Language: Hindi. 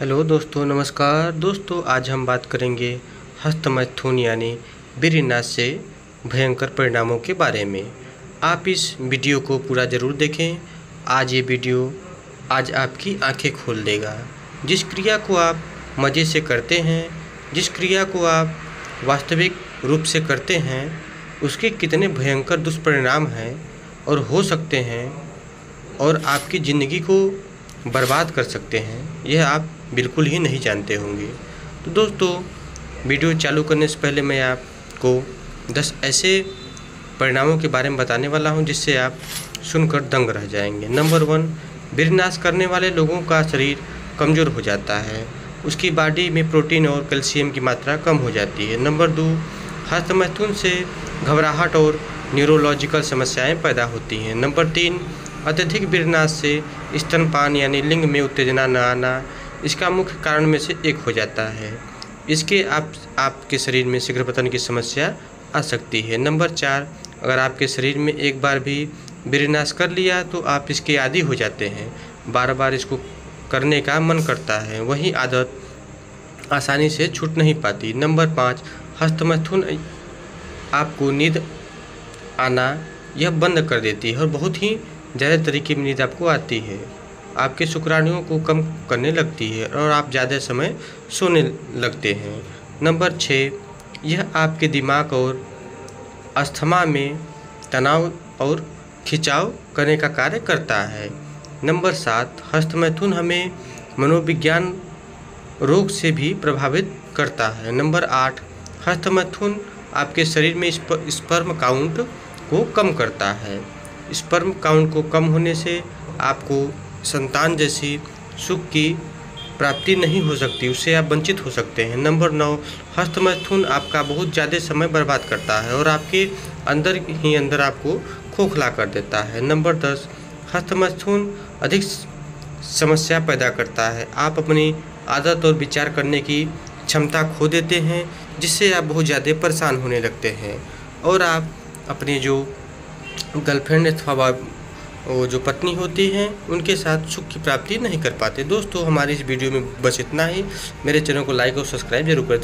हेलो दोस्तों, नमस्कार। दोस्तों, आज हम बात करेंगे हस्तमैथुन यानी बीरीनाश से भयंकर परिणामों के बारे में। आप इस वीडियो को पूरा ज़रूर देखें। आज ये वीडियो आज आपकी आँखें खोल देगा। जिस क्रिया को आप मज़े से करते हैं, जिस क्रिया को आप वास्तविक रूप से करते हैं, उसके कितने भयंकर दुष्परिणाम हैं और हो सकते हैं और आपकी ज़िंदगी को बर्बाद कर सकते हैं, यह आप बिल्कुल ही नहीं जानते होंगे। तो दोस्तों, वीडियो चालू करने से पहले मैं आपको 10 ऐसे परिणामों के बारे में बताने वाला हूँ, जिससे आप सुनकर दंग रह जाएँगे। नंबर वन बीरनाश करने वाले लोगों का शरीर कमज़ोर हो जाता है। उसकी बॉडी में प्रोटीन और कैल्शियम की मात्रा कम हो जाती है। नंबर दो, हस्तमैथुन से घबराहट और न्यूरोलॉजिकल समस्याएँ पैदा होती हैं। नंबर तीन, अत्यधिक बीरनाश से स्तनपान यानी लिंग में उत्तेजना न आना इसका मुख्य कारण में से एक हो जाता है। इसके आप, आपके शरीर में शीघ्र पतन की समस्या आ सकती है। नंबर चार, अगर आपके शरीर में एक बार भी बीरनाश कर लिया तो आप इसके आदि हो जाते हैं। बार बार इसको करने का मन करता है। वही आदत आसानी से छूट नहीं पाती। नंबर पाँच, हस्तमैथुन आपको नींद आना यह बंद कर देती है और बहुत ही ज़्यादा तरीके में नींद आपको आती है। आपके शुक्राणुओं को कम करने लगती है और आप ज़्यादा समय सोने लगते हैं। नंबर छः, यह आपके दिमाग और अस्थमा में तनाव और खिंचाव करने का कार्य करता है। नंबर सात हस्तमैथुन हमें मनोविज्ञान रोग से भी प्रभावित करता है। नंबर आठ हस्तमैथुन आपके शरीर में स्पर्म काउंट को कम करता है। स्पर्म काउंट को कम होने से आपको संतान जैसी सुख की प्राप्ति नहीं हो सकती, उससे आप वंचित हो सकते हैं। नंबर नौ, हस्तमैथुन आपका बहुत ज़्यादा समय बर्बाद करता है और आपके अंदर ही अंदर आपको खोखला कर देता है। नंबर दस, हस्तमैथुन अधिक समस्या पैदा करता है। आप अपनी आदत और विचार करने की क्षमता खो देते हैं, जिससे आप बहुत ज़्यादा परेशान होने लगते हैं। और आप अपने जो गर्लफ्रेंड अथवा वो जो पत्नी होती है, उनके साथ सुख की प्राप्ति नहीं कर पाते। दोस्तों, हमारी इस वीडियो में बस इतना ही। मेरे चैनल को लाइक और सब्सक्राइब ज़रूर करें